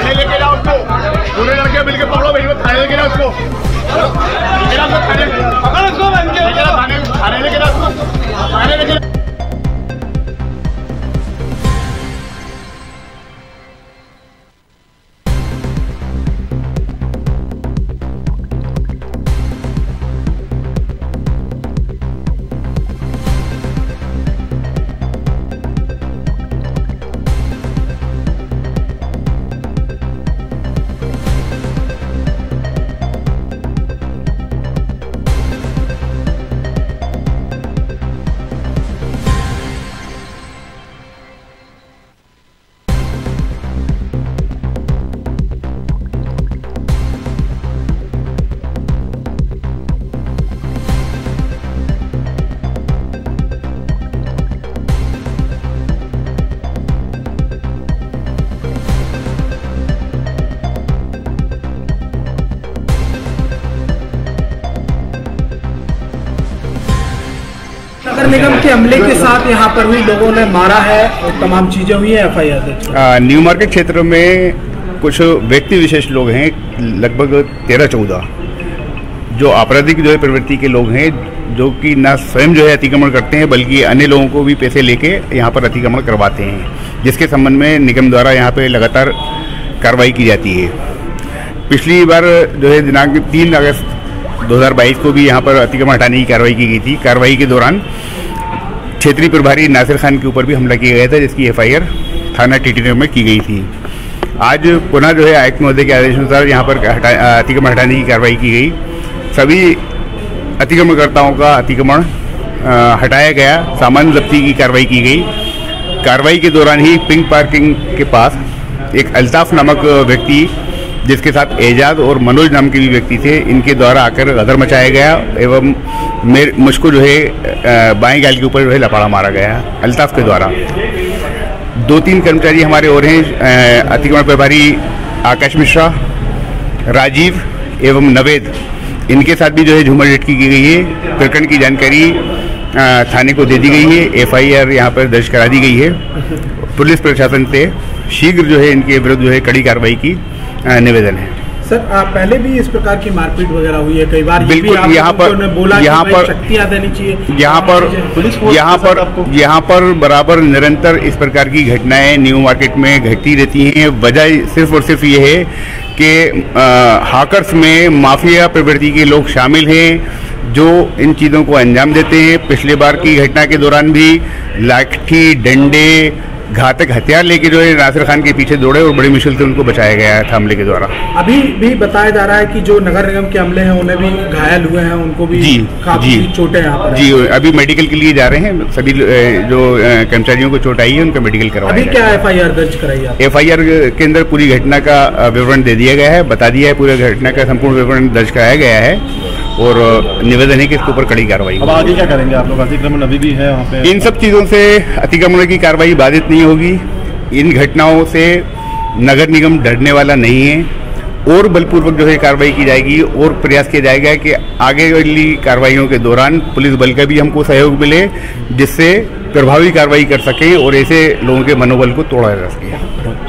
थाने लेके जाओ उसको। पूरे लड़के मिलके पकड़ो भाई थाने लेके जाओ उसको। थाने लेके जाओ थाने लेके जाओ उसको। निगम के अमले के साथ यहाँ पर भी लोगों ने मारा है और तमाम चीज़ें हुई है F I R New Market क्षेत्र में कुछ व्यक्ति विशेष लोग हैं, लगभग तेरह चौदह, जो आपराधिक जो है प्रवृत्ति के लोग हैं, जो कि न स्वयं जो है अतिक्रमण करते हैं, बल्कि अन्य लोगों को भी पैसे लेके यहाँ पर अतिक्रमण करवाते हैं, जिसके संबंध में निगम द्वारा यहाँ पे लगातार कार्रवाई की जाती है। पिछली बार जो है दिनांक तीन अगस्त 2022 को भी यहाँ पर अतिक्रमण हटाने की कार्रवाई की गई थी। कार्रवाई के दौरान क्षेत्रीय प्रभारी नासिर खान के ऊपर भी हमला किया गया था, जिसकी एफआईआर थाना टी में की गई थी। आज पुनः जो है आयुक्त महोदय के आदेश अनुसार यहाँ पर अतिक्रमण हटाने की कार्रवाई की गई। सभी अतिक्रमणकर्ताओं का अतिक्रमण हटाया गया। सामान जब्ती की कार्रवाई की गई। कार्रवाई के दौरान ही पिंक पार्किंग के पास एक अल्ताफ नामक व्यक्ति जिसके साथ एजाज और मनोज नाम के भी व्यक्ति थे, इनके द्वारा आकर गदर मचाया गया एवं मेरे, मुझको जो है बाएँ गाल के ऊपर जो है लपाड़ा मारा गया अल्ताफ के द्वारा। दो तीन कर्मचारी हमारे और हैं अतिक्रमण प्रभारी आकाश मिश्रा, राजीव एवं नवेद। इनके साथ भी जो है, झूमर झटकी की गई है। प्रकरण की जानकारी थाने को दे दी गई है। एफआईआर यहाँ पर दर्ज करा दी गई है। पुलिस प्रशासन से शीघ्र जो है, इनके विरुद्ध जो है, कड़ी कार्रवाई की। निवेदन है। सर आप पहले भी इस प्रकार की मारपीट वगैरह हुई है? कई बार बिल्कुल यहाँ पर बोला यहाँ पर शक्तियाँ देनी चाहिए। यहाँ पर यहाँ पर यहाँ पर बराबर निरंतर इस प्रकार की घटनाएँ न्यू मार्केट में घटती रहती हैं। वजह सिर्फ़ और सिर्फ़ ये है कि हाकर्स में माफिया प्रवृत्ति के लोग शामिल हैं जो इन चीज़ों को अंजाम देते हैं। पिछले बार की घटना के दौरान भी लाठी डंडे घातक हथियार लेके जो है नासिर खान के पीछे दौड़े और बड़ी मुश्किल से उनको बचाया गया है हमले के द्वारा। अभी भी बताया जा रहा है कि जो नगर निगम के हमले हैं उन्हें भी घायल हुए हैं उनको भी जी काफ़ी चोटें पर जी अभी मेडिकल के लिए जा रहे हैं सभी जो कर्मचारियों को चोट आई है उनका मेडिकल करवाया अभी क्या एफ़ दर्ज कराई एफ़ आई के अंदर पूरी घटना का विवरण दे दिया गया है बता दिया है पूरी घटना का संपूर्ण विवरण दर्ज कराया गया है। और निवेदन है कि इसके ऊपर कड़ी कार्रवाई अब आगे क्या करेंगे? आप लोग अतिक्रमण अभी भी है वहाँ पे। इन सब चीज़ों से अतिक्रमण की कार्रवाई बाधित नहीं होगी। इन घटनाओं से नगर निगम डरने वाला नहीं है। और बलपूर्वक जो है कार्रवाई की जाएगी और प्रयास किया जाएगा कि आगे वाली कार्रवाइयों के दौरान पुलिस बल का भी हमको सहयोग मिले जिससे प्रभावी कार्रवाई कर सकें और ऐसे लोगों के मनोबल को तोड़ा जा सके।